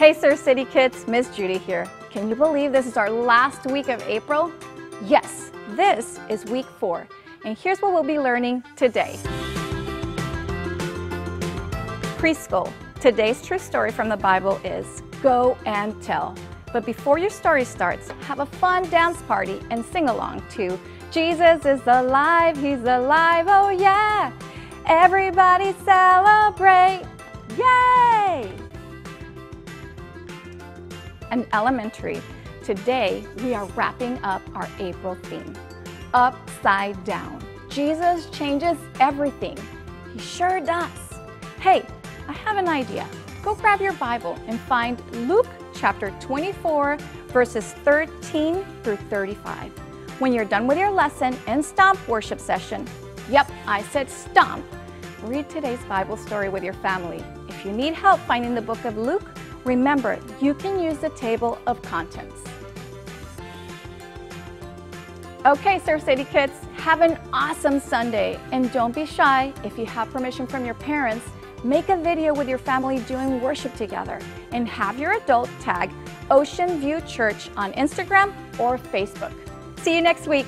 Hey, Surf City kids, Miss Judy here. Can you believe this is our last week of April? Yes, this is week four, and here's what we'll be learning today. Preschool. Today's true story from the Bible is Go and Tell. But before your story starts, have a fun dance party and sing along to Jesus is alive, he's alive, oh yeah! Everybody celebrate, yay! And elementary. Today, we are wrapping up our April theme, Upside Down. Jesus changes everything. He sure does. Hey, I have an idea. Go grab your Bible and find Luke chapter 24, verses 13 through 35. When you're done with your lesson and stomp worship session, yep, I said stomp, read today's Bible story with your family. If you need help finding the book of Luke, Remember, you can use the table of contents. Okay, Surf City kids, have an awesome Sunday. And don't be shy, if you have permission from your parents, make a video with your family doing worship together and have your adult tag Ocean View Church on Instagram or Facebook. See you next week.